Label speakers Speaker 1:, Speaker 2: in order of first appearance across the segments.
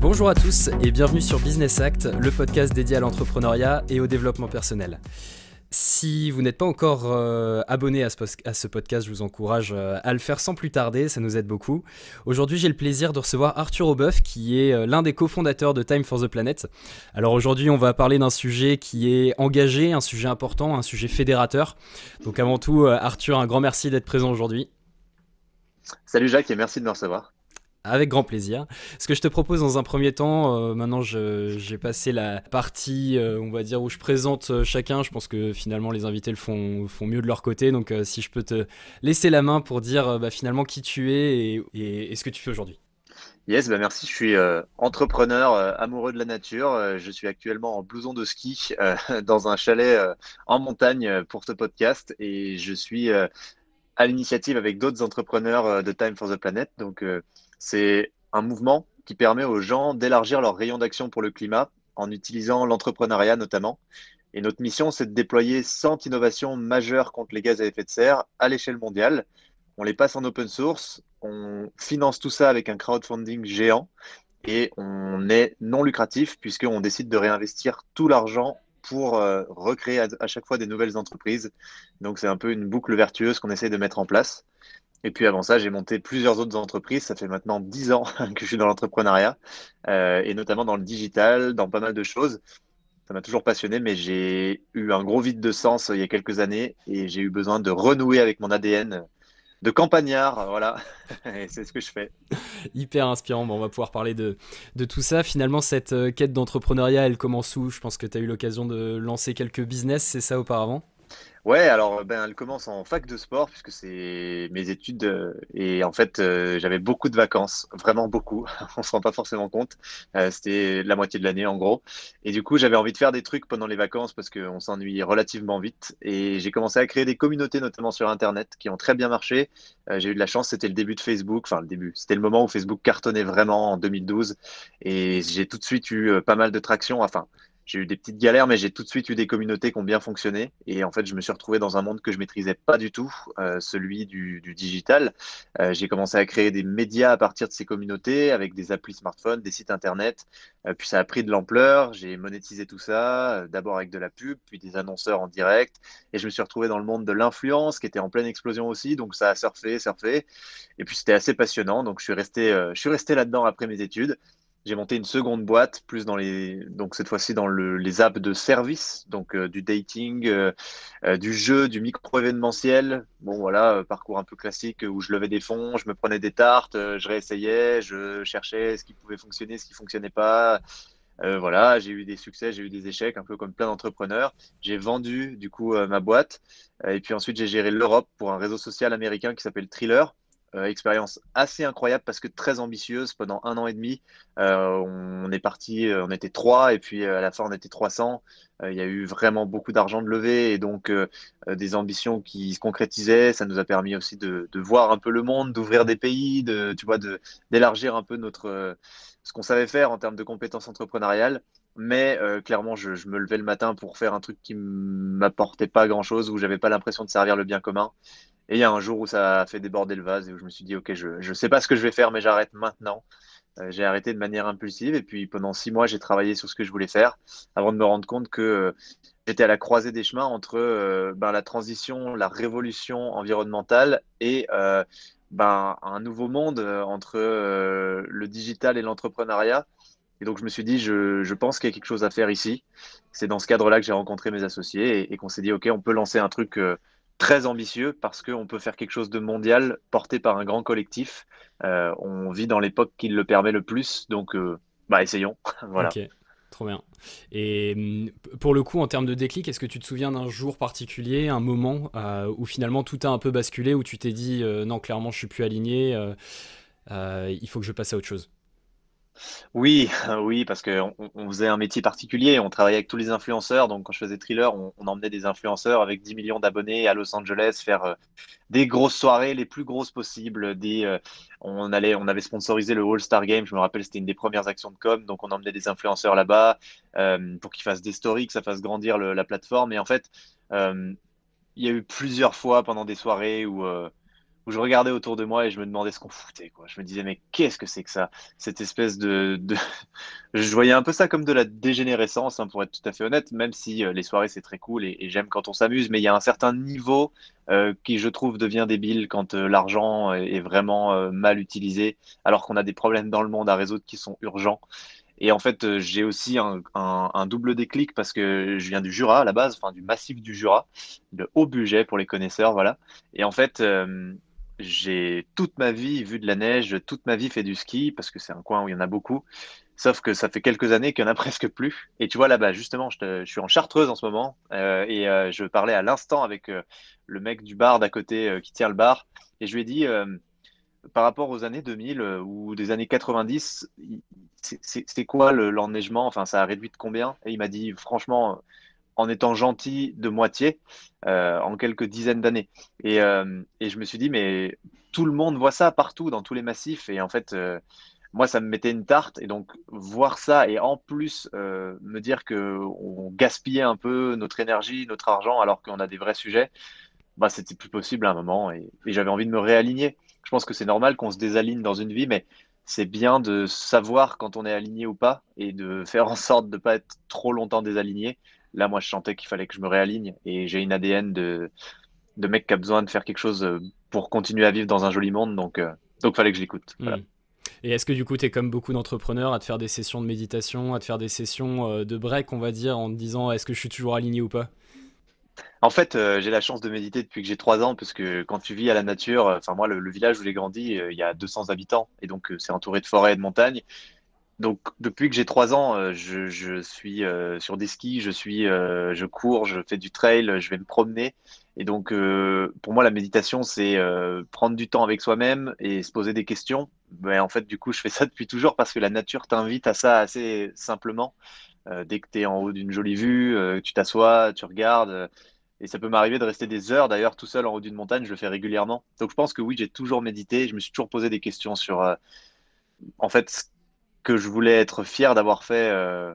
Speaker 1: Bonjour à tous et bienvenue sur Business Act, le podcast dédié à l'entrepreneuriat et au développement personnel. Si vous n'êtes pas encore euh, abonné à ce, podcast, je vous encourage euh, à le faire sans plus tarder, ça nous aide beaucoup. Aujourd'hui, j'ai le plaisir de recevoir Arthur Aubeuf, qui est euh, l'un des cofondateurs de Time for the Planet. Alors aujourd'hui, on va parler d'un sujet qui est engagé, un sujet important, un sujet fédérateur. Donc avant tout, Arthur, un grand merci d'être présent aujourd'hui.
Speaker 2: Salut Jacques et merci de me recevoir.
Speaker 1: Avec grand plaisir. Ce que je te propose dans un premier temps, euh, maintenant j'ai passé la partie, euh, on va dire, où je présente euh, chacun. Je pense que finalement les invités le font, font mieux de leur côté. Donc si je peux te laisser la main pour dire bah, finalement qui tu es et, ce que tu fais aujourd'hui.
Speaker 2: Yes, bah merci. Je suis entrepreneur amoureux de la nature. je suis actuellement en blouson de ski dans un chalet en montagne pour ce podcast et je suis à l'initiative avec d'autres entrepreneurs de Time for the Planet. Donc c'est un mouvement qui permet aux gens d'élargir leur rayon d'action pour le climat en utilisant l'entrepreneuriat notamment. Et notre mission, c'est de déployer 100 innovations majeures contre les gaz à effet de serre à l'échelle mondiale. On les passe en open source, on finance tout ça avec un crowdfunding géant et on est non lucratif puisqu'on décide de réinvestir tout l'argent pour euh, recréer à, chaque fois des nouvelles entreprises. Donc c'est un peu une boucle vertueuse qu'on essaie de mettre en place. Et puis avant ça, j'ai monté plusieurs autres entreprises. Ça fait maintenant 10 ans que je suis dans l'entrepreneuriat, euh, et notamment dans le digital, dans pas mal de choses. Ça m'a toujours passionné, mais j'ai eu un gros vide de sens euh, il y a quelques années, et j'ai eu besoin de renouer avec mon ADN de campagnard, voilà, et c'est ce que je fais.
Speaker 1: Hyper inspirant, bon, on va pouvoir parler de, de tout ça. Finalement, cette euh, quête d'entrepreneuriat, elle commence où? Je pense que tu as eu l'occasion de lancer quelques business, c'est ça auparavant?
Speaker 2: Ouais, alors ben, elle commence en fac de sport puisque c'est mes études euh, et en fait euh, j'avais beaucoup de vacances, vraiment beaucoup. On se rend pas forcément compte. Euh, c'était la moitié de l'année en gros. Et du coup j'avais envie de faire des trucs pendant les vacances parce qu'on s'ennuie relativement vite. Et j'ai commencé à créer des communautés notamment sur Internet qui ont très bien marché. j'ai eu de la chance, c'était le début de Facebook, enfin le début, c'était le moment où Facebook cartonnait vraiment en 2012 et j'ai tout de suite eu pas mal de traction. Enfin j'ai eu des petites galères, mais j'ai tout de suite eu des communautés qui ont bien fonctionné. Et en fait, je me suis retrouvé dans un monde que je maîtrisais pas du tout, euh, celui du, digital. Euh, j'ai commencé à créer des médias à partir de ces communautés avec des applis smartphones, des sites internet. Euh, puis ça a pris de l'ampleur. J'ai monétisé tout ça, d'abord avec de la pub, puis des annonceurs en direct. Et je me suis retrouvé dans le monde de l'influence qui était en pleine explosion aussi. Donc ça a surfé, surfé. Et puis c'était assez passionnant. Donc je suis resté, je suis resté là-dedans après mes études. J'ai monté une seconde boîte, plus dans les, donc cette fois-ci dans le, les apps de service, donc euh, du dating, euh, euh, du jeu, du micro-événementiel. Bon, voilà, parcours un peu classique où je levais des fonds, je me prenais des tartes, je réessayais, je cherchais ce qui pouvait fonctionner, ce qui fonctionnait pas. voilà, j'ai eu des succès, j'ai eu des échecs, un peu comme plein d'entrepreneurs. J'ai vendu du coup ma boîte et puis ensuite j'ai géré l'Europe pour un réseau social américain qui s'appelle Thriller. Euh, expérience assez incroyable parce que très ambitieuse pendant un an et demi. Euh, on est parti, euh, on était trois et puis à la fin on était 300. il y a eu vraiment beaucoup d'argent de lever et donc des ambitions qui se concrétisaient. Ça nous a permis aussi de, voir un peu le monde, d'ouvrir des pays, de, tu vois, d'élargir un peu notre, ce qu'on savait faire en termes de compétences entrepreneuriales. Mais clairement, je, je, me levais le matin pour faire un truc qui m'apportait pas grand chose, où j'avais pas l'impression de servir le bien commun. Et il y a un jour où ça a fait déborder le vase et où je me suis dit, OK, je ne sais pas ce que je vais faire, mais j'arrête maintenant. Euh, j'ai arrêté de manière impulsive et puis pendant six mois, j'ai travaillé sur ce que je voulais faire avant de me rendre compte que euh, j'étais à la croisée des chemins entre euh, ben, la transition, la révolution environnementale et ben, un nouveau monde entre le digital et l'entrepreneuriat. Et donc, je me suis dit, je, je pense qu'il y a quelque chose à faire ici. C'est dans ce cadre-là que j'ai rencontré mes associés et, et qu'on s'est dit, OK, on peut lancer un truc très ambitieux parce qu'on peut faire quelque chose de mondial porté par un grand collectif. Euh, on vit dans l'époque qui le permet le plus, donc euh, bah, essayons. voilà.
Speaker 1: Ok, trop bien. Et mm, pour le coup, en termes de déclic, est-ce que tu te souviens d'un jour particulier, un moment euh, où finalement tout a un peu basculé, où tu t'es dit non, clairement, je suis plus aligné, il faut que je passe à autre chose?
Speaker 2: Oui, oui, parce qu'on on faisait un métier particulier, on travaillait avec tous les influenceurs. Donc, quand je faisais thriller, on, emmenait des influenceurs avec 10 millions d'abonnés à Los Angeles faire euh, des grosses soirées, les plus grosses possibles. Euh, on, allait, on avait sponsorisé le All-Star Game, je me rappelle, c'était une des premières actions de com. Donc, on emmenait des influenceurs là-bas euh, pour qu'ils fassent des stories, que ça fasse grandir la plateforme. Et en fait, il y a eu plusieurs fois pendant des soirées où, où je regardais autour de moi et je me demandais ce qu'on foutait. Quoi. Je me disais, mais qu'est-ce que c'est que ça? Cette espèce de, Je voyais un peu ça comme de la dégénérescence, hein, pour être tout à fait honnête, même si les soirées, c'est très cool et, j'aime quand on s'amuse, mais il y a un certain niveau qui, je trouve, devient débile quand l'argent est, vraiment mal utilisé, alors qu'on a des problèmes dans le monde à résoudre qui sont urgents. Et en fait, euh, j'ai aussi un, double déclic parce que je viens du Jura à la base, enfin du massif du Jura, de haut budget pour les connaisseurs, voilà. Et en fait, euh, j'ai toute ma vie vu de la neige, toute ma vie fait du ski parce que c'est un coin où il y en a beaucoup. Sauf que ça fait quelques années qu'il n'y en a presque plus. Et tu vois là-bas, justement, je, suis en Chartreuse en ce moment euh, et je parlais à l'instant avec le mec du bar d'à côté qui tient le bar et je lui ai dit par rapport aux années 2000 ou des années 90, c'est quoi l'enneigement? Enfin, ça a réduit de combien? Et il m'a dit, franchement, en étant gentil de moitié, euh, en quelques dizaines d'années. Euh, et, je me suis dit, mais tout le monde voit ça partout, dans tous les massifs. Et en fait, euh, moi, ça me mettait une tarte. Et donc, voir ça et en plus me dire qu'on gaspillait un peu notre énergie, notre argent, alors qu'on a des vrais sujets, bah, c'était plus possible à un moment. et j'avais envie de me réaligner. Je pense que c'est normal qu'on se désaligne dans une vie, mais c'est bien de savoir quand on est aligné ou pas et de faire en sorte de ne pas être trop longtemps désaligné. Là, moi, je sentais qu'il fallait que je me réaligne et j'ai une ADN de, de mec qui a besoin de faire quelque chose euh, pour continuer à vivre dans un joli monde. Donc, euh, donc fallait que je l'écoute.
Speaker 1: Hmm. Et est-ce que du coup, tu es comme beaucoup d'entrepreneurs à te faire des sessions de méditation, à te faire des sessions euh, de break, on va dire, en te disant est-ce que je suis toujours aligné ou pas?
Speaker 2: En fait, euh, j'ai la chance de méditer depuis que j'ai trois ans, parce que quand tu vis à la nature, enfin moi, le, village où j'ai grandi, euh, il y a 200 habitants, et donc c'est entouré de forêts et de montagnes. Donc depuis que j'ai trois ans, je, suis sur des skis, je suis, je cours, je fais du trail, je vais me promener. Et donc pour moi, la méditation, c'est prendre du temps avec soi-même et se poser des questions. Ben, en fait, du coup, je fais ça depuis toujours parce que la nature t'invite à ça assez simplement. dès que tu es en haut d'une jolie vue, tu t'assois, tu regardes et ça peut m'arriver de rester des heures, d'ailleurs, tout seul en haut d'une montagne, je le fais régulièrement. Donc je pense que oui, j'ai toujours médité, je me suis toujours posé des questions sur, euh, en fait, que je voulais être fier d'avoir fait euh,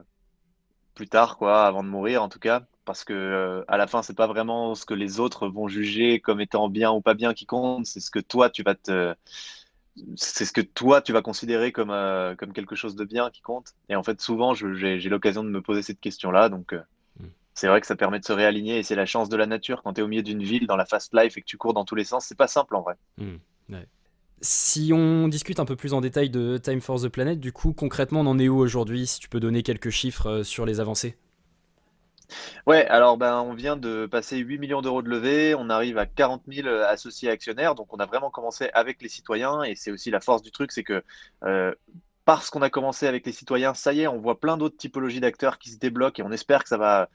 Speaker 2: plus tard, quoi, avant de mourir en tout cas. Parce que euh, à la fin, c'est pas vraiment ce que les autres vont juger comme étant bien ou pas bien qui compte, c'est ce que toi, tu vas te. C'est ce que toi, tu vas considérer comme, comme quelque chose de bien qui compte. Et en fait, souvent, j'ai l'occasion de me poser cette question-là. Donc, c'est vrai que ça permet de se réaligner et c'est la chance de la nature. Quand tu es au milieu d'une ville, dans la fast life et que tu cours dans tous les sens, c'est pas simple en vrai.
Speaker 1: Hmm, si on discute un peu plus en détail de Time for the Planet, du coup, concrètement, on en est où aujourd'hui Si tu peux donner quelques chiffres euh, sur les avancées?
Speaker 2: Ouais, alors ben, on vient de passer 8 millions d'euros de levée, on arrive à 40 000 euh, associés actionnaires, donc on a vraiment commencé avec les citoyens et c'est aussi la force du truc, c'est que euh, parce qu'on a commencé avec les citoyens, ça y est, on voit plein d'autres typologies d'acteurs qui se débloquent et on espère que ça va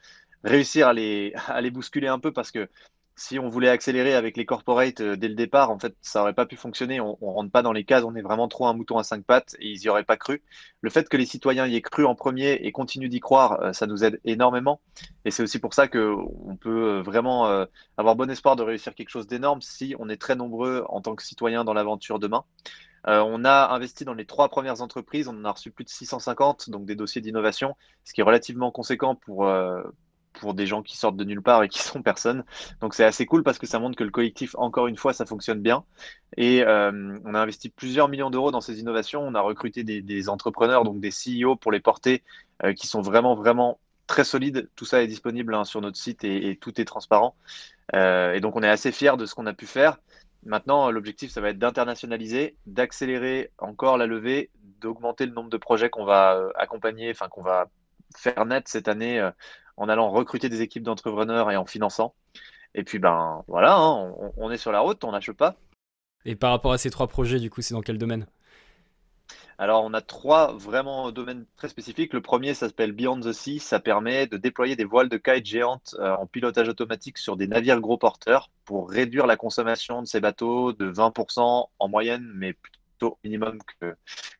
Speaker 2: réussir à les bousculer un peu parce que si on voulait accélérer avec les corporates euh, dès le départ, en fait, ça aurait pas pu fonctionner. On, on rentre pas dans les cases, on est vraiment trop un mouton à cinq pattes et ils y auraient pas cru. Le fait que les citoyens y aient cru en premier et continuent d'y croire, euh, ça nous aide énormément. Et c'est aussi pour ça que on peut euh, vraiment avoir bon espoir de réussir quelque chose d'énorme si on est très nombreux en tant que citoyens dans l'aventure demain. on a investi dans les trois premières entreprises, on en a reçu plus de 650, donc des dossiers d'innovation, ce qui est relativement conséquent pour, pour des gens qui sortent de nulle part et qui sont personne. Donc c'est assez cool parce que ça montre que le collectif, encore une fois, ça fonctionne bien. Et euh, on a investi plusieurs millions d'euros dans ces innovations. On a recruté des, entrepreneurs, donc des CEO pour les porter, euh, qui sont vraiment, vraiment très solides. Tout ça est disponible hein, sur notre site et, tout est transparent. Euh, et donc on est assez fiers de ce qu'on a pu faire. Maintenant, l'objectif, ça va être d'internationaliser, d'accélérer encore la levée, d'augmenter le nombre de projets qu'on va accompagner, enfin qu'on va faire naître cette année en allant recruter des équipes d'entrepreneurs et en finançant. Et puis, ben voilà, hein, on, est sur la route, on n'achète pas.
Speaker 1: Et par rapport à ces trois projets, du coup, c'est dans quel domaine?
Speaker 2: Alors, on a trois vraiment domaines très spécifiques. Le premier s'appelle Beyond the Sea. Ça permet de déployer des voiles de kite géantes euh, en pilotage automatique sur des navires gros porteurs pour réduire la consommation de ces bateaux de 20% en moyenne, mais minimum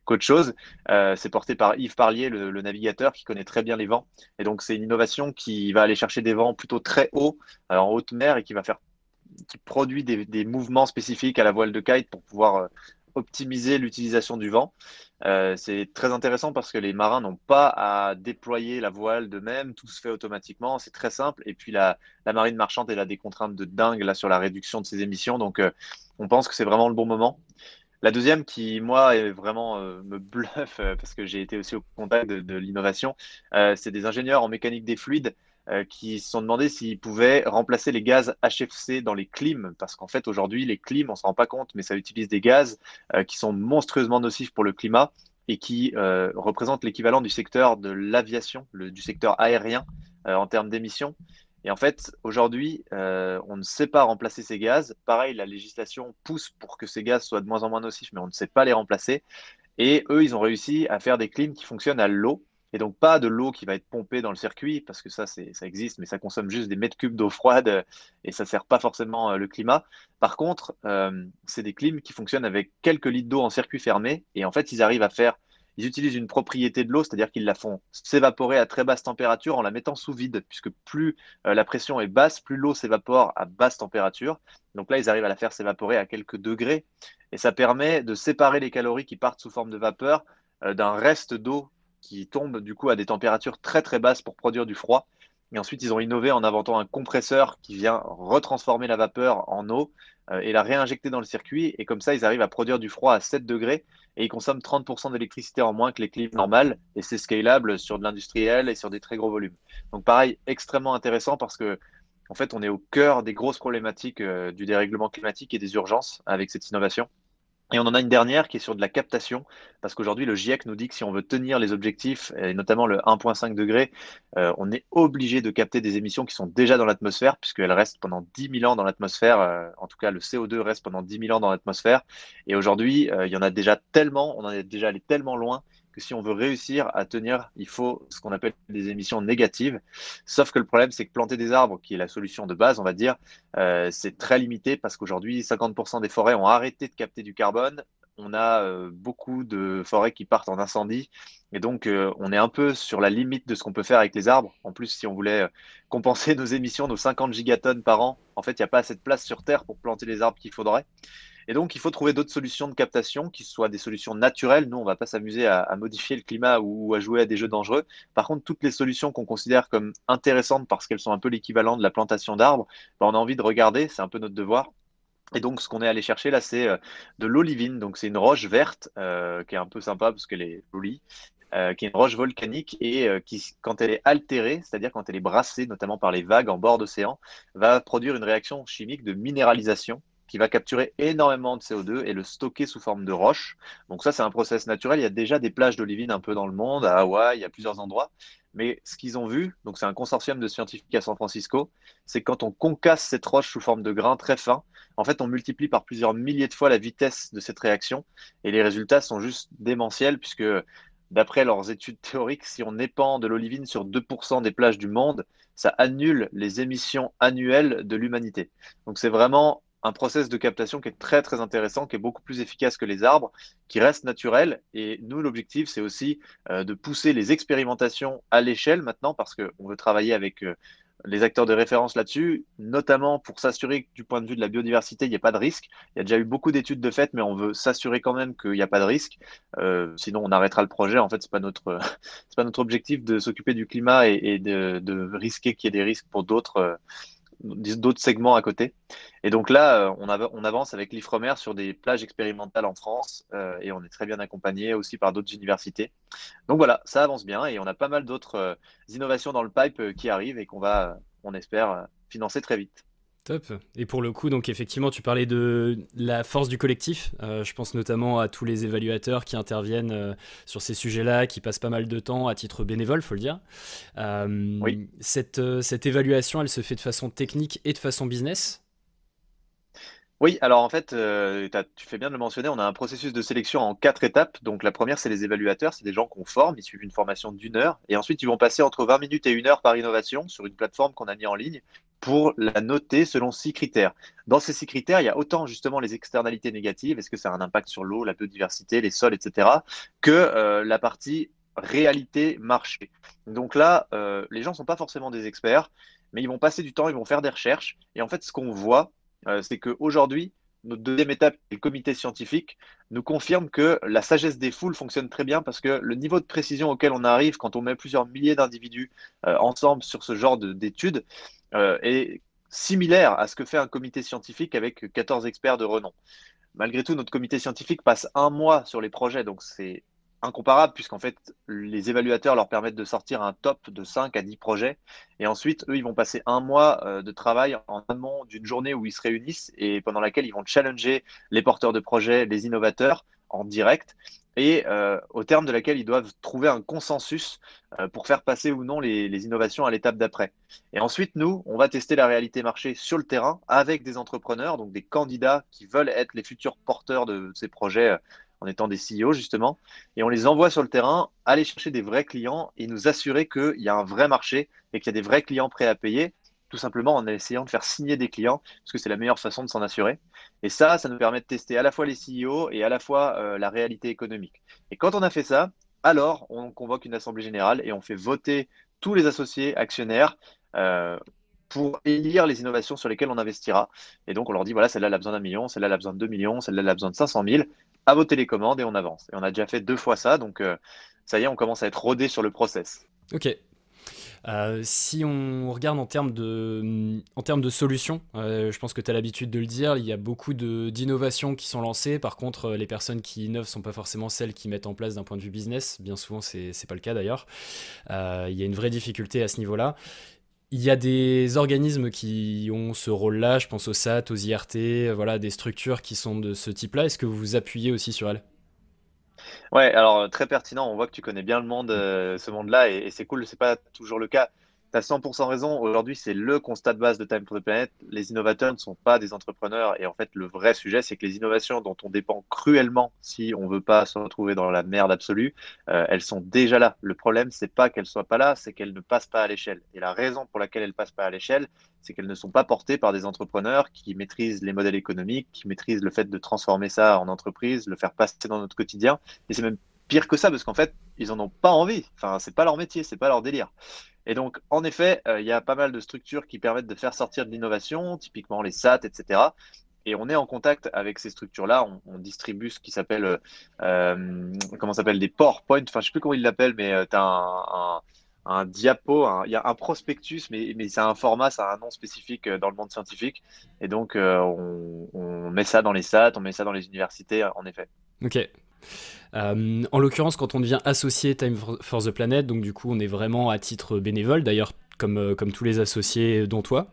Speaker 2: qu'autre chose. Euh, c'est porté par Yves Parlier, le, navigateur, qui connaît très bien les vents. Et donc, c'est une innovation qui va aller chercher des vents plutôt très hauts, euh, en haute mer, et qui va faire qui produit des, mouvements spécifiques à la voile de kite pour pouvoir euh, optimiser l'utilisation du vent. C'est très intéressant parce que les marins n'ont pas à déployer la voile d'eux-mêmes, tout se fait automatiquement, c'est très simple. Et puis la, marine marchande, elle a des contraintes de dingue là sur la réduction de ses émissions, donc on pense que c'est vraiment le bon moment. La deuxième qui, moi, est vraiment euh, me bluffe parce que j'ai été aussi au contact de l'innovation, c'est des ingénieurs en mécanique des fluides euh, qui se sont demandé s'ils pouvaient remplacer les gaz HFC dans les clims, parce qu'en fait aujourd'hui les clims, on ne se rend pas compte, mais ça utilise des gaz euh, qui sont monstrueusement nocifs pour le climat et qui euh, représentent l'équivalent du secteur de l'aviation, du secteur aérien en termes d'émissions. Et en fait, aujourd'hui, on ne sait pas remplacer ces gaz. Pareil, la législation pousse pour que ces gaz soient de moins en moins nocifs, mais on ne sait pas les remplacer. Et eux, ils ont réussi à faire des clims qui fonctionnent à l'eau et donc pas de l'eau qui va être pompée dans le circuit, parce que ça, ça existe, mais ça consomme juste des mètres cubes d'eau froide euh, et ça ne sert pas forcément euh, le climat. Par contre, euh, c'est des clims qui fonctionnent avec quelques litres d'eau en circuit fermé, et en fait, ils arrivent à faire, ils utilisent une propriété de l'eau, c'est-à-dire qu'ils la font s'évaporer à très basse température en la mettant sous vide, puisque plus la pression est basse, plus l'eau s'évapore à basse température. Donc là, ils arrivent à la faire s'évaporer à quelques degrés, et ça permet de séparer les calories qui partent sous forme de vapeur d'un reste d'eau qui tombe du coup à des températures très très basses pour produire du froid. Et ensuite, ils ont innové en inventant un compresseur qui vient retransformer la vapeur en eau euh, et la réinjecter dans le circuit. Et comme ça, ils arrivent à produire du froid à 7 degrés et ils consomment 30% d'électricité en moins que les clims normales. Et c'est scalable sur de l'industriel et sur des très gros volumes. Donc pareil, extrêmement intéressant parce que en fait, on est au cœur des grosses problématiques euh, du dérèglement climatique et des urgences avec cette innovation. Et on en a une dernière qui est sur de la captation, parce qu'aujourd'hui, le GIEC nous dit que si on veut tenir les objectifs, et notamment le 1,5 degré, euh, on est obligé de capter des émissions qui sont déjà dans l'atmosphère, puisqu'elles restent pendant 10 000 ans dans l'atmosphère. Euh, en tout cas, le CO2 reste pendant 10 000 ans dans l'atmosphère. Et aujourd'hui, euh, il y en a déjà tellement, on en est déjà allé tellement loin que si on veut réussir à tenir, il faut ce qu'on appelle des émissions négatives. Sauf que le problème, c'est que planter des arbres, qui est la solution de base, on va dire, euh, c'est très limité parce qu'aujourd'hui, 50% des forêts ont arrêté de capter du carbone. On a euh, beaucoup de forêts qui partent en incendie. Et donc, euh, on est un peu sur la limite de ce qu'on peut faire avec les arbres. En plus, si on voulait compenser nos émissions, nos 50 gigatonnes par an, en fait, il n'y a pas assez de place sur Terre pour planter les arbres qu'il faudrait. Et donc, il faut trouver d'autres solutions de captation qui soient des solutions naturelles. Nous, on ne va pas s'amuser à, modifier le climat ou, à jouer à des jeux dangereux. Par contre, toutes les solutions qu'on considère comme intéressantes parce qu'elles sont un peu l'équivalent de la plantation d'arbres, ben, on a envie de regarder, c'est un peu notre devoir. Et donc, ce qu'on est allé chercher là, c'est euh, de l'olivine. Donc, c'est une roche verte euh, qui est un peu sympa parce qu'elle est jolie, euh, qui est une roche volcanique et qui, quand elle est altérée, c'est-à-dire quand elle est brassée, notamment par les vagues en bord d'océan, va produire une réaction chimique de minéralisation qui va capturer énormément de CO2 et le stocker sous forme de roche. Donc ça, c'est un process naturel. Il y a déjà des plages d'olivine un peu dans le monde, à Hawaï, il y a plusieurs endroits. Mais ce qu'ils ont vu, donc c'est un consortium de scientifiques à San Francisco, c'est quand on concasse cette roche sous forme de grains très fins, en fait, on multiplie par plusieurs milliers de fois la vitesse de cette réaction et les résultats sont juste démentiels puisque d'après leurs études théoriques, si on épand de l'olivine sur 2% des plages du monde, ça annule les émissions annuelles de l'humanité. Donc c'est vraiment un process de captation qui est très très intéressant, qui est beaucoup plus efficace que les arbres, qui reste naturel. Et nous, l'objectif, c'est aussi euh, de pousser les expérimentations à l'échelle maintenant, parce qu'on veut travailler avec euh, les acteurs de référence là-dessus, notamment pour s'assurer que du point de vue de la biodiversité, il n'y a pas de risque. Il y a déjà eu beaucoup d'études de fait, mais on veut s'assurer quand même qu'il n'y a pas de risque. Euh, sinon, on arrêtera le projet. En fait, c'est pas notre pas notre objectif de s'occuper du climat et, de, risquer qu'il y ait des risques pour d'autres d'autres segments à côté. Et donc là, euh, on, avance avec l'IFREMER sur des plages expérimentales en France euh, et on est très bien accompagné aussi par d'autres universités. Donc voilà, ça avance bien et on a pas mal d'autres euh, innovations dans le pipe qui arrivent et qu'on va, on espère, financer très vite.
Speaker 1: Top. Et pour le coup, donc effectivement, tu parlais de la force du collectif. Euh, je pense notamment à tous les évaluateurs qui interviennent euh, sur ces sujets-là, qui passent pas mal de temps à titre bénévole, faut le dire. Euh, oui. cette, cette évaluation, elle se fait de façon technique et de façon business?
Speaker 2: Oui, alors en fait, tu fais bien de le mentionner, on a un processus de sélection en quatre étapes. Donc la première, c'est les évaluateurs, c'est des gens qu'on forme, ils suivent une formation d'une heure, et ensuite ils vont passer entre 20 minutes et une heure par innovation sur une plateforme qu'on a mis en ligne pour la noter selon six critères. Dans ces six critères, il y a autant justement les externalités négatives, est-ce que ça a un impact sur l'eau, la biodiversité, les sols, etc., que euh, la partie réalité marché. Donc là, euh, les gens ne sont pas forcément des experts, mais ils vont passer du temps, ils vont faire des recherches. Et en fait, ce qu'on voit, euh, c'est qu'aujourd'hui, notre deuxième étape, le comité scientifique, nous confirme que la sagesse des foules fonctionne très bien parce que le niveau de précision auquel on arrive quand on met plusieurs milliers d'individus ensemble sur ce genre d'études est similaire à ce que fait un comité scientifique avec 14 experts de renom. Malgré tout, notre comité scientifique passe un mois sur les projets, donc c'est incomparable puisqu'en fait, les évaluateurs leur permettent de sortir un top de 5 à 10 projets. Et ensuite, eux, ils vont passer un mois euh, de travail en amont d'une journée où ils se réunissent et pendant laquelle ils vont challenger les porteurs de projets, les innovateurs en direct. Et euh, au terme de laquelle ils doivent trouver un consensus euh, pour faire passer ou non les, les innovations à l'étape d'après. Et ensuite, nous, on va tester la réalité marché sur le terrain avec des entrepreneurs, donc des candidats qui veulent être les futurs porteurs de ces projets en étant des CEO justement, et on les envoie sur le terrain, aller chercher des vrais clients et nous assurer qu'il y a un vrai marché et qu'il y a des vrais clients prêts à payer, tout simplement en essayant de faire signer des clients, parce que c'est la meilleure façon de s'en assurer. Et ça, ça nous permet de tester à la fois les CEO et à la fois euh, la réalité économique. Et quand on a fait ça, alors on convoque une assemblée générale et on fait voter tous les associés actionnaires. Euh, pour élire les innovations sur lesquelles on investira. Et donc, on leur dit, voilà, celle-là, elle a besoin d'un million, celle-là, elle a besoin de deux millions, celle-là, elle a besoin de 500 000 à vos télécommandes et on avance. Et on a déjà fait deux fois ça, donc euh, ça y est, on commence à être rodé sur le process.
Speaker 1: Ok. Euh, si on regarde en termes de, en termes de solutions, euh, je pense que tu as l'habitude de le dire, il y a beaucoup d'innovations qui sont lancées. Par contre, les personnes qui innovent ne sont pas forcément celles qui mettent en place d'un point de vue business. Bien souvent, ce n'est pas le cas d'ailleurs. il y a une vraie difficulté à ce niveau-là. Il y a des organismes qui ont ce rôle-là, je pense aux SAT, aux IRT, voilà, des structures qui sont de ce type-là. Est-ce que vous vous appuyez aussi sur elles?
Speaker 2: Ouais, alors très pertinent. On voit que tu connais bien le monde, euh, ce monde-là, et, et c'est cool. C'est pas toujours le cas tu as 100% raison. Aujourd'hui, c'est le constat de base de Time for the Planet. Les innovateurs ne sont pas des entrepreneurs. Et en fait, le vrai sujet, c'est que les innovations dont on dépend cruellement si on veut pas se retrouver dans la merde absolue, euh, elles sont déjà là. Le problème, c'est pas qu'elles soient pas là, c'est qu'elles ne passent pas à l'échelle. Et la raison pour laquelle elles passent pas à l'échelle, c'est qu'elles ne sont pas portées par des entrepreneurs qui maîtrisent les modèles économiques, qui maîtrisent le fait de transformer ça en entreprise, le faire passer dans notre quotidien. Et c'est même pire que ça parce qu'en fait, ils en ont pas envie. Enfin, c'est pas leur métier, c'est pas leur délire. Et donc, en effet, euh, il y a pas mal de structures qui permettent de faire sortir de l'innovation, typiquement les SAT, etc. Et on est en contact avec ces structures-là. On, distribue ce qui s'appelle, euh, euh, comment s'appelle, des PowerPoint. Enfin, je sais plus comment ils l'appellent, mais tu as un, diapo, il y a un prospectus, mais, mais c'est un format, ça a un nom spécifique dans le monde scientifique. Et donc, on, on, met ça dans les SAT, on met ça dans les universités, en effet.
Speaker 1: Ok, euh, en l'occurrence, quand on devient associé Time for the Planet, donc du coup, on est vraiment à titre bénévole, d'ailleurs, comme, euh, comme tous les associés, dont toi.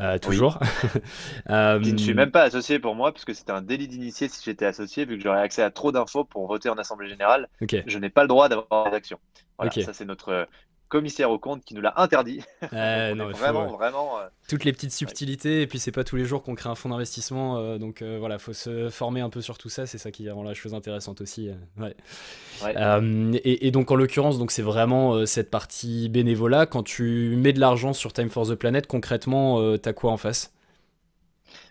Speaker 1: Euh, toujours.
Speaker 2: Je ne suis même pas associé pour moi, parce que c'était un délit d'initié si j'étais associé, vu que j'aurais accès à trop d'infos pour voter en Assemblée Générale. Je n'ai pas le droit d'avoir d'action. Voilà, Ça, c'est notre, commissaire au compte qui nous l'a interdit.
Speaker 1: non, vraiment, vraiment. Euh, Toutes les petites subtilités, et puis c'est pas tous les jours qu'on crée un fonds d'investissement, euh, donc euh, voilà, faut se former un peu sur tout ça, c'est ça qui rend la chose intéressante aussi. Ouais. Et, et, donc en l'occurrence, donc c'est vraiment cette partie bénévolat. Quand tu mets de l'argent sur Time for the Planet, concrètement, t'as quoi en face?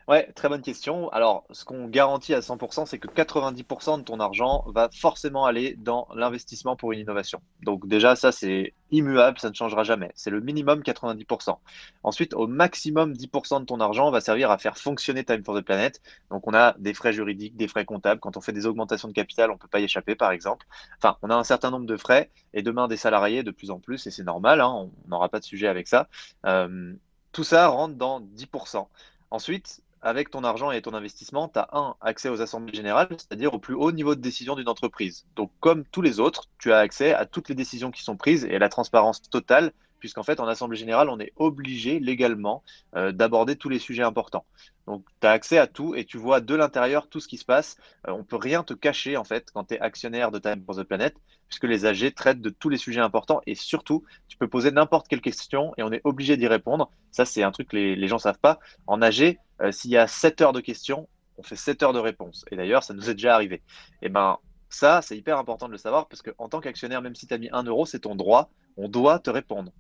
Speaker 2: Ouais, très bonne question. Alors, ce qu'on garantit à 100%, c'est que 90% de ton argent va forcément aller dans l'investissement pour une innovation. Donc déjà, ça, c'est immuable, ça ne changera jamais. C'est le minimum 90%. Ensuite, au maximum 10% de ton argent va servir à faire fonctionner Time for the Planet. Donc, on a des frais juridiques, des frais comptables. Quand on fait des augmentations de capital, on ne peut pas y échapper, par exemple. Enfin, on a un certain nombre de frais et demain des salariés de plus en plus, et c'est normal, hein, on n'aura pas de sujet avec ça. Euh, tout ça rentre dans 10%. Ensuite, avec ton argent et ton investissement, tu as un accès aux assemblées générales, c'est-à-dire au plus haut niveau de décision d'une entreprise. Donc, comme tous les autres, tu as accès à toutes les décisions qui sont prises et à la transparence totale puisqu'en fait, en Assemblée générale, on est obligé légalement euh, d'aborder tous les sujets importants. Donc, tu as accès à tout et tu vois de l'intérieur tout ce qui se passe. On euh, on peut rien te cacher, en fait, quand tu es actionnaire de Time for the Planet, puisque les AG traitent de tous les sujets importants et surtout, tu peux poser n'importe quelle question et on est obligé d'y répondre. Ça, c'est un truc que les, gens ne savent pas. En AG, s'il y a 7 heures de questions, on fait 7 heures de réponses. Et d'ailleurs, ça nous est déjà arrivé. Et eh ben, ça, c'est hyper important de le savoir parce qu'en tant qu'actionnaire, même si tu as mis 1 euro, c'est ton droit. On doit te répondre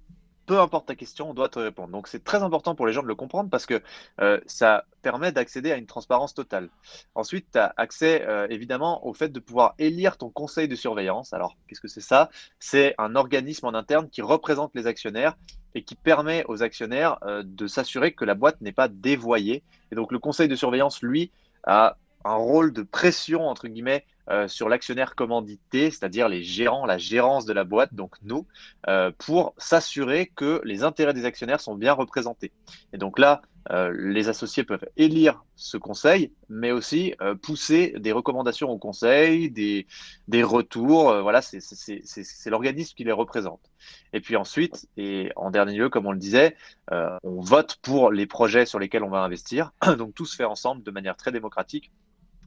Speaker 2: peu importe ta question, on doit te répondre. Donc c'est très important pour les gens de le comprendre parce que euh, ça permet d'accéder à une transparence totale. Ensuite, tu as accès euh, évidemment au fait de pouvoir élire ton conseil de surveillance. Alors qu'est-ce que c'est ça? C'est un organisme en interne qui représente les actionnaires et qui permet aux actionnaires euh, de s'assurer que la boîte n'est pas dévoyée. Et donc le conseil de surveillance, lui, a un rôle de pression, entre guillemets, euh, sur l'actionnaire commandité, c'est-à-dire les gérants, la gérance de la boîte, donc nous, euh, pour s'assurer que les intérêts des actionnaires sont bien représentés. Et donc là, euh, les associés peuvent élire ce conseil, mais aussi pousser des recommandations au conseil, des, des retours. voilà, c'est l'organisme qui les représente. Et puis ensuite, et en dernier lieu, comme on le disait, on vote pour les projets sur lesquels on va investir. Donc tout se fait ensemble de manière très démocratique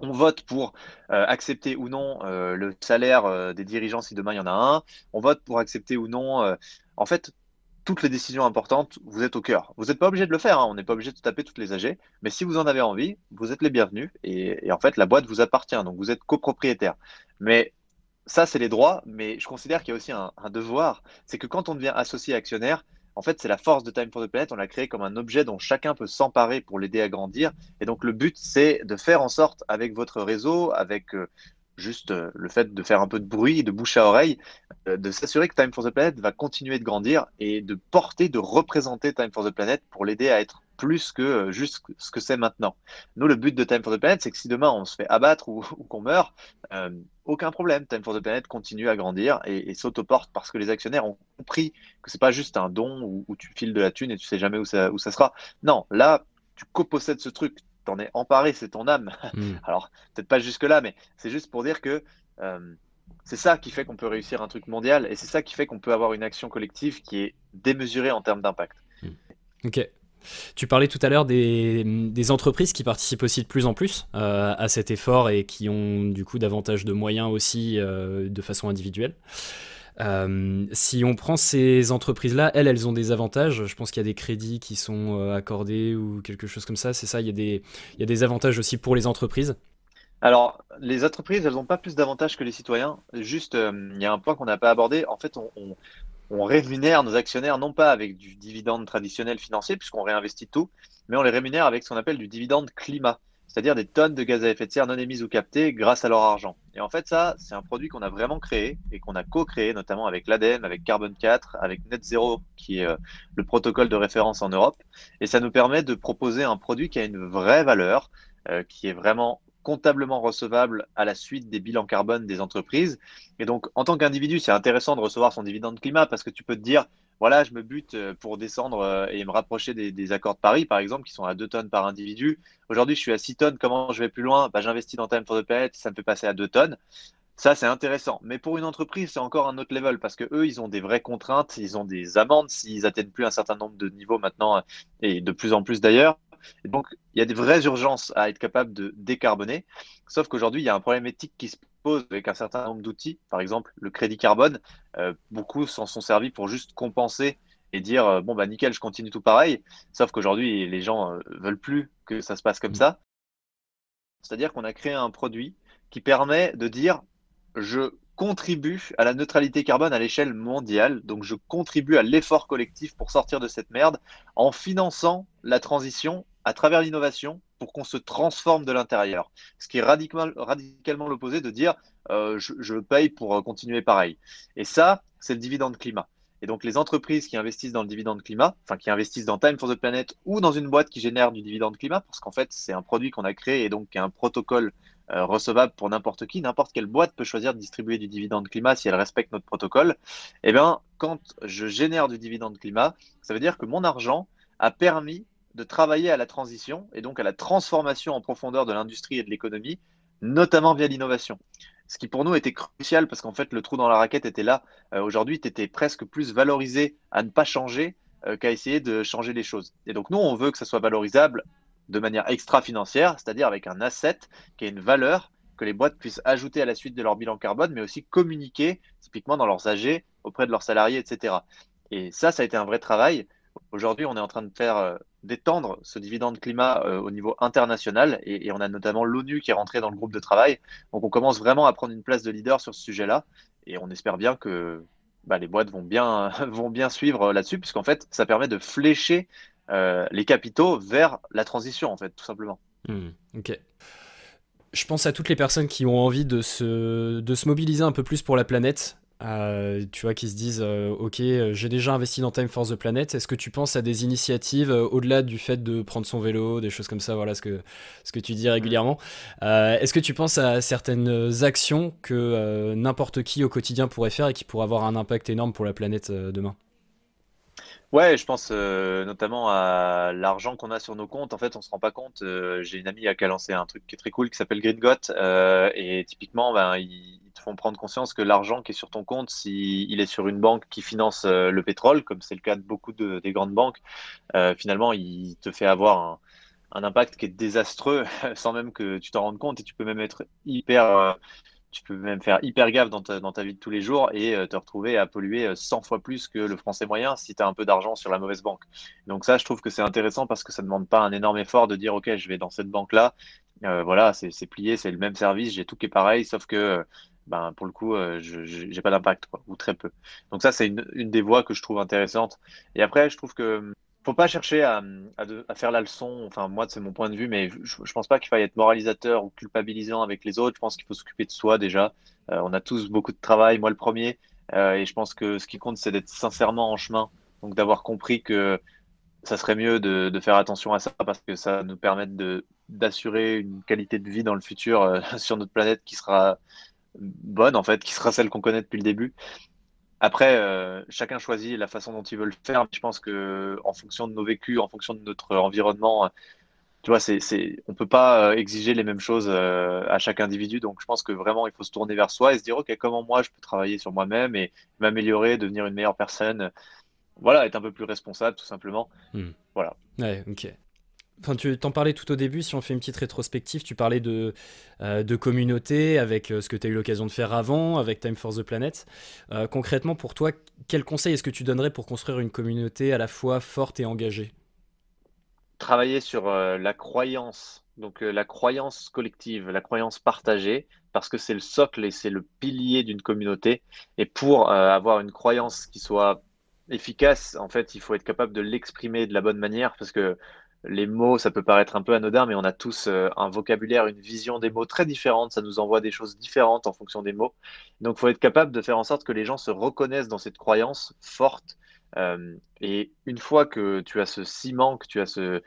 Speaker 2: on vote pour euh, accepter ou non euh, le salaire euh, des dirigeants si demain il y en a un. On vote pour accepter ou non. en fait, toutes les décisions importantes, vous êtes au cœur. Vous n'êtes pas obligé de le faire, hein. on n'est pas obligé de taper toutes les AG, mais si vous en avez envie, vous êtes les bienvenus et, en fait, la boîte vous appartient, donc vous êtes copropriétaire. Mais ça, c'est les droits, mais je considère qu'il y a aussi un devoir, c'est que quand on devient associé actionnaire, en fait, c'est la force de Time for the Planet. On l'a créé comme un objet dont chacun peut s'emparer pour l'aider à grandir. Et donc, le but, c'est de faire en sorte, avec votre réseau, avec euh, juste euh, le fait de faire un peu de bruit, de bouche à oreille, euh, de s'assurer que Time for the Planet va continuer de grandir et de porter, de représenter Time for the Planet pour l'aider à être plus que juste ce que c'est maintenant. Nous, le but de Time for the Planet, c'est que si demain on se fait abattre ou, qu'on meurt, aucun problème. Time for the Planet continue à grandir et, et s'autoporte parce que les actionnaires ont compris que c'est pas juste un don où, tu files de la thune et tu sais jamais où ça, où ça sera. Non, là, tu copossèdes ce truc, t'en es emparé, c'est ton âme. Hmm. Alors, peut-être pas jusque-là, mais c'est juste pour dire que euh, c'est ça qui fait qu'on peut réussir un truc mondial et c'est ça qui fait qu'on peut avoir une action collective qui est démesurée en termes d'impact.
Speaker 1: Hmm. Ok, tu parlais tout à l'heure des, entreprises qui participent aussi de plus en plus euh, à cet effort et qui ont du coup davantage de moyens aussi euh, de façon individuelle. Euh, si on prend ces entreprises-là, elles, elles ont des avantages. Je pense qu'il y a des crédits qui sont accordés ou quelque chose comme ça. C'est ça, il y, a des, il y a des avantages aussi pour les entreprises.
Speaker 2: Alors, les entreprises, elles n'ont pas plus d'avantages que les citoyens. Juste, il y a un point qu'on n'a pas abordé. En fait, on, rémunère nos actionnaires non pas avec du dividende traditionnel financier, puisqu'on réinvestit tout, mais on les rémunère avec ce qu'on appelle du dividende climat, c'est-à-dire des tonnes de gaz à effet de serre non émises ou captées grâce à leur argent. Et en fait, ça, c'est un produit qu'on a vraiment créé et qu'on a co-créé, notamment avec l'ADEME, avec Carbon 4, avec Net Zero, qui est euh, le protocole de référence en Europe. Et ça nous permet de proposer un produit qui a une vraie valeur, euh, qui est vraiment comptablement recevable à la suite des bilans carbone des entreprises. Et donc, en tant qu'individu, c'est intéressant de recevoir son dividende climat parce que tu peux te dire, voilà, je me bute euh, pour descendre euh, et me rapprocher des, accords de Paris, par exemple, qui sont à 2 tonnes par individu. Aujourd'hui, je suis à 6 tonnes. Comment je vais plus loin? Bah, J'investis dans Time for the Planet, ça me fait passer à 2 tonnes. Ça, c'est intéressant. Mais pour une entreprise, c'est encore un autre level parce que eux, ils ont des vraies contraintes, ils ont des amendes s'ils atteignent plus un certain nombre de niveaux maintenant et de plus en plus d'ailleurs donc, il y a des vraies urgences à être capable de décarboner. Sauf qu'aujourd'hui, il y a un problème éthique qui se pose avec un certain nombre d'outils. Par exemple, le crédit carbone. Euh, beaucoup s'en sont servis pour juste compenser et dire euh, bon, bah nickel, je continue tout pareil. Sauf qu'aujourd'hui, les gens ne euh, veulent plus que ça se passe comme ça. C'est-à-dire qu'on a créé un produit qui permet de dire je contribue à la neutralité carbone à l'échelle mondiale. Donc je contribue à l'effort collectif pour sortir de cette merde en finançant la transition à travers l'innovation pour qu'on se transforme de l'intérieur. Ce qui est radicalement, l'opposé de dire euh, je, paye pour euh, continuer pareil. Et ça, c'est le dividende climat. Et donc les entreprises qui investissent dans le dividende climat, enfin qui investissent dans Time for the Planet ou dans une boîte qui génère du dividende climat, parce qu'en fait c'est un produit qu'on a créé et donc un protocole euh, recevable pour n'importe qui, n'importe quelle boîte peut choisir de distribuer du dividende climat si elle respecte notre protocole. Eh bien, quand je génère du dividende climat, ça veut dire que mon argent a permis de travailler à la transition et donc à la transformation en profondeur de l'industrie et de l'économie, notamment via l'innovation. Ce qui pour nous était crucial parce qu'en fait le trou dans la raquette était là. Euh, aujourd'hui, tu étais presque plus valorisé à ne pas changer euh, qu'à essayer de changer les choses. Et donc nous, on veut que ça soit valorisable de manière extra-financière, c'est-à-dire avec un asset qui a une valeur que les boîtes puissent ajouter à la suite de leur bilan carbone, mais aussi communiquer typiquement dans leurs AG auprès de leurs salariés, etc. Et ça, ça a été un vrai travail. Aujourd'hui, on est en train de faire euh, d'étendre ce dividende climat euh, au niveau international et, on a notamment l'ONU qui est rentrée dans le groupe de travail. Donc on commence vraiment à prendre une place de leader sur ce sujet-là et on espère bien que bah, les boîtes vont bien, vont bien suivre là-dessus, puisqu'en fait, ça permet de flécher les capitaux vers la transition, en fait, tout simplement.
Speaker 1: Hmm, ok je pense à toutes les personnes qui ont envie de se, de se mobiliser un peu plus pour la planète. Euh, tu vois, qui se disent euh, Ok, euh, j'ai déjà investi dans Time for the Planet. Est-ce que tu penses à des initiatives au-delà du fait de prendre son vélo, des choses comme ça Voilà ce que, ce que tu dis régulièrement. Est-ce que tu penses à certaines actions que n'importe qui au quotidien pourrait faire et qui pourraient avoir un impact énorme pour la planète demain?
Speaker 2: Ouais, je pense euh, notamment à l'argent qu'on a sur nos comptes. En fait, on se rend pas compte. Euh, j'ai une amie qui a lancé un truc qui est très cool qui s'appelle Green euh, et typiquement, ben, ils, te font prendre conscience que l'argent qui est sur ton compte, s'il il est sur une banque qui finance le pétrole, comme c'est le cas de beaucoup de, des grandes banques, finalement, il te fait avoir un impact qui est désastreux sans même que tu t'en rendes compte et tu peux même être hyper tu peux même faire hyper gaffe dans ta, dans ta vie de tous les jours et euh, te retrouver à polluer 100 euh, fois plus que le français moyen si tu as un peu d'argent sur la mauvaise banque. Donc ça, je trouve que c'est intéressant parce que ça ne demande pas un énorme effort de dire, OK, je vais dans cette banque-là. Euh, voilà, c'est plié, c'est le même service, j'ai tout qui est pareil, sauf que ben, pour le coup, je n'ai pas d'impact, ou très peu. Donc ça, c'est une, une, des voies que je trouve intéressante. Et après, je trouve que faut pas chercher à, faire la leçon. Enfin, moi, c'est mon point de vue, mais je, pense pas qu'il faille être moralisateur ou culpabilisant avec les autres. Je pense qu'il faut s'occuper de soi déjà. Euh, on a tous beaucoup de travail, moi le premier. Euh, et je pense que ce qui compte, c'est d'être sincèrement en chemin. Donc, d'avoir compris que ça serait mieux de, faire attention à ça parce que ça nous permet d'assurer une qualité de vie dans le futur euh, sur notre planète qui sera bonne, en fait, qui sera celle qu'on connaît depuis le début. Après, euh, chacun choisit la façon dont il veut le faire. Je pense que en fonction de nos vécus, en fonction de notre environnement, tu vois, c'est, c'est, on peut pas euh, exiger les mêmes choses euh, à chaque individu. Donc, je pense que vraiment, il faut se tourner vers soi et se dire, ok, comment moi je peux travailler sur moi-même et m'améliorer, devenir une meilleure personne. Voilà, être un peu plus responsable, tout simplement.
Speaker 1: Hmm.
Speaker 2: Voilà.
Speaker 1: Ouais, ok. Enfin, tu t'en parlais tout au début, si on fait une petite rétrospective, tu parlais de, euh, de communauté avec euh, ce que tu as eu l'occasion de faire avant, avec Time for the Planet. Euh, concrètement, pour toi, quel conseil est-ce que tu donnerais pour construire une communauté à la fois forte et engagée?
Speaker 2: Travailler sur la croyance, donc la croyance collective, la croyance partagée, parce que c'est le socle et c'est le pilier d'une communauté. Et pour avoir une croyance qui soit efficace, en fait, il faut être capable de l'exprimer de la bonne manière, parce que les mots, ça peut paraître un peu anodin, mais on a tous euh, un vocabulaire, une vision des mots très différente. Ça nous envoie des choses différentes en fonction des mots. Donc, il faut être capable de faire en sorte que les gens se reconnaissent dans cette croyance forte. Euh, et une fois que tu as ce ciment, que tu as ce,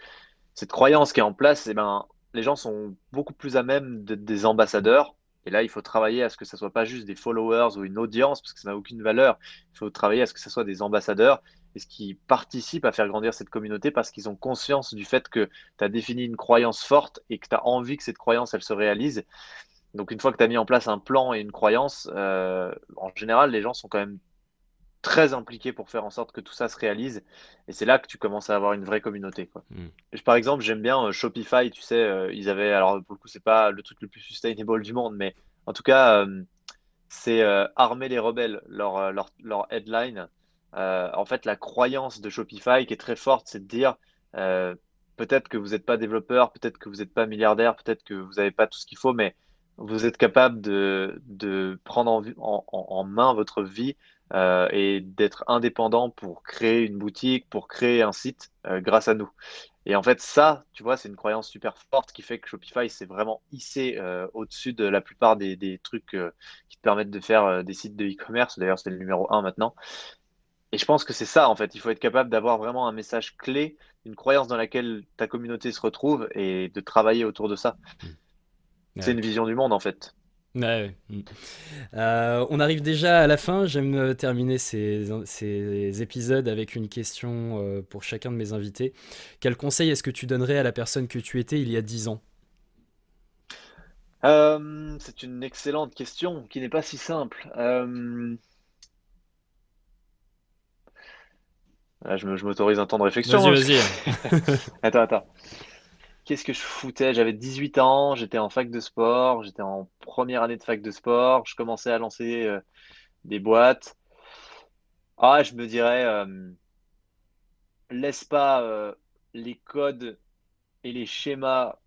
Speaker 2: cette croyance qui est en place, eh ben, les gens sont beaucoup plus à même d'être des ambassadeurs. Et là, il faut travailler à ce que ce ne soit pas juste des followers ou une audience, parce que ça n'a aucune valeur. Il faut travailler à ce que ce soit des ambassadeurs et ce qui participe à faire grandir cette communauté parce qu'ils ont conscience du fait que tu as défini une croyance forte et que tu as envie que cette croyance, elle se réalise. Donc une fois que tu as mis en place un plan et une croyance, euh, en général, les gens sont quand même très impliqués pour faire en sorte que tout ça se réalise. Et c'est là que tu commences à avoir une vraie communauté. Quoi. Hmm. par exemple, j'aime bien euh, Shopify, tu sais, euh, ils avaient, alors pour le coup, c'est pas le truc le plus sustainable du monde, mais en tout cas, c'est armer les rebelles, leur, leur, leur headline. Euh, en fait, la croyance de Shopify qui est très forte, c'est de dire euh, peut-être que vous n'êtes pas développeur, peut-être que vous n'êtes pas milliardaire, peut-être que vous n'avez pas tout ce qu'il faut, mais vous êtes capable de, prendre en, main votre vie euh, et d'être indépendant pour créer une boutique, pour créer un site grâce à nous. Et en fait, ça, tu vois, c'est une croyance super forte qui fait que Shopify s'est vraiment hissé au-dessus de la plupart des, trucs qui te permettent de faire des sites de e-commerce. D'ailleurs, c'est le numéro un maintenant. Et je pense que c'est ça, en fait. Il faut être capable d'avoir vraiment un message clé, une croyance dans laquelle ta communauté se retrouve et de travailler autour de ça. Mmh. C'est une vision du monde, en fait.
Speaker 1: Ouais, mmh. euh, on arrive déjà à la fin. J'aime euh, terminer ces, ces, épisodes avec une question euh, pour chacun de mes invités. Quel conseil est-ce que tu donnerais à la personne que tu étais il y a 10 ans?
Speaker 2: C'est une excellente question qui n'est pas si simple. Je m'autorise un temps de réflexion.
Speaker 1: Vas-y,
Speaker 2: hein. vas-y. attends, attends. Qu'est-ce que je foutais? J'avais 18 ans, j'étais en fac de sport, j'étais en première année de fac de sport, je commençais à lancer euh, des boîtes. Ah, je me dirais, euh, laisse pas euh, les codes et les schémas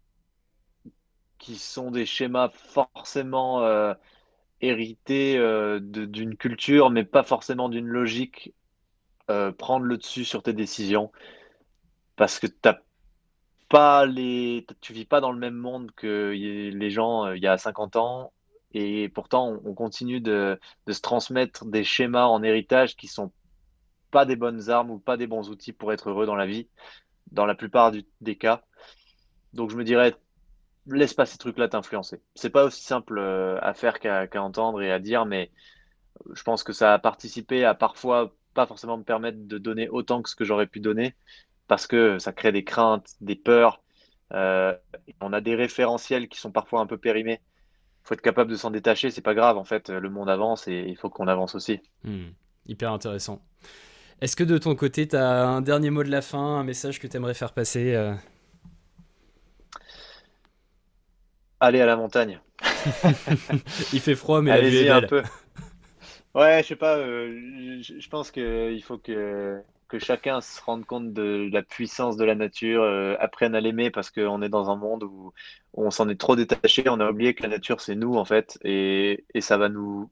Speaker 2: qui sont des schémas forcément hériter d'une culture, mais pas forcément d'une logique, prendre le dessus sur tes décisions. Parce que t'as pas les, tu vis pas dans le même monde que les gens il y a 50 ans. Et pourtant, on, continue de, de, se transmettre des schémas en héritage qui sont pas des bonnes armes ou pas des bons outils pour être heureux dans la vie, dans la plupart des cas. Donc je me dirais, laisse pas ces trucs-là t'influencer. C'est pas aussi simple euh, à faire qu'à entendre et à dire, mais je pense que ça a participé à parfois pas forcément me permettre de donner autant que ce que j'aurais pu donner, parce que ça crée des craintes, des peurs. Euh, on a des référentiels qui sont parfois un peu périmés. Il faut être capable de s'en détacher, c'est pas grave en fait, le monde avance et il faut qu'on avance aussi.
Speaker 1: Hmm. hyper intéressant. Est-ce que de ton côté, tu as un dernier mot de la fin, un message que tu aimerais faire passer euh
Speaker 2: Allez à la montagne.
Speaker 1: Il fait froid, mais belle. un peu.
Speaker 2: Ouais, je sais pas. Euh, je, pense qu'il faut que, que chacun se rende compte de la puissance de la nature, euh, apprenne à l'aimer parce qu'on est dans un monde où, on s'en est trop détaché. On a oublié que la nature, c'est nous, en fait. Et, et, ça va nous.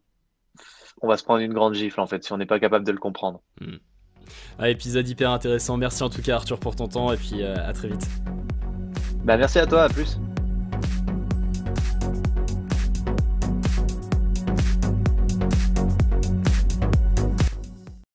Speaker 2: On va se prendre une grande gifle, en fait, si on n'est pas capable de le comprendre. Hmm.
Speaker 1: Ah, épisode hyper intéressant. Merci en tout cas Arthur pour ton temps et puis euh, à très vite.
Speaker 2: Bah merci à toi, à plus.